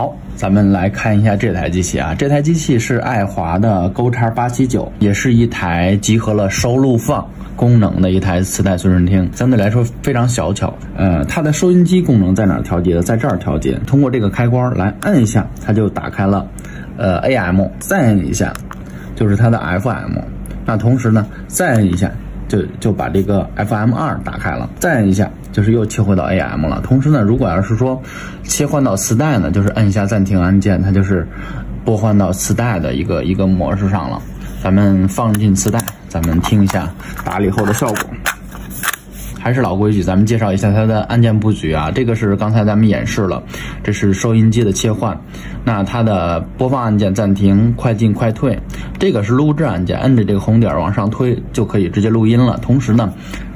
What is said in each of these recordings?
好，咱们来看一下这台机器啊，这台机器是爱华的勾叉八七九，也是一台集合了收录放功能的一台磁带随身听，相对来说非常小巧。呃，它的收音机功能在哪儿调节的？在这儿调节，通过这个开关来摁一下，它就打开了，呃，AM，再摁一下就是它的 FM。那同时呢，再摁一下。就就把这个 FM 二打开了，再按一下就是又切换到 AM 了。同时呢，如果要是说切换到磁带呢，就是按一下暂停按键，它就是播换到磁带的一个一个模式上了。咱们放进磁带，咱们听一下打理后的效果。还是老规矩，咱们介绍一下它的按键布局啊。这个是刚才咱们演示了，这是收音机的切换。那它的播放按键暂停、快进、快退，这个是录制按键，摁着这个红点往上推就可以直接录音了。同时呢，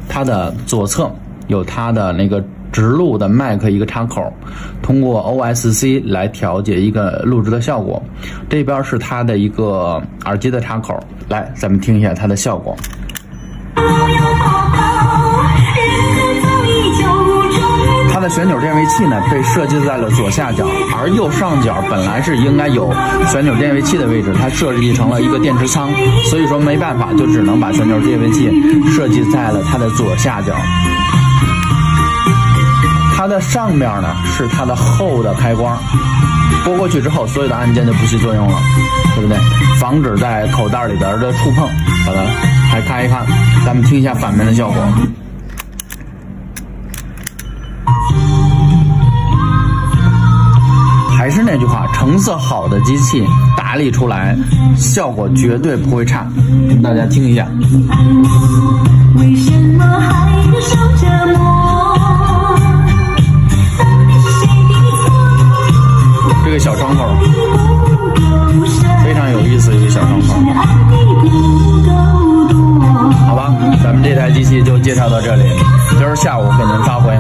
它的左侧有它的那个直录的麦克一个插口，通过 OSC 来调节一个录制的效果。这边是它的一个耳机的插口，来，咱们听一下它的效果。的旋钮电位器呢，被设计在了左下角，而右上角本来是应该有旋钮电位器的位置，它设计成了一个电池仓，所以说没办法，就只能把旋钮电位器设计在了它的左下角。它的上面呢是它的后的开关，拨过去之后，所有的按键就不起作用了，对不对？防止在口袋里边的触碰。把它还开一看，咱们听一下反面的效果。还是那句话，成色好的机器打理出来，效果绝对不会差。大家听一下。这个小窗口咱们这台机器就介绍到这里今儿下午给您发回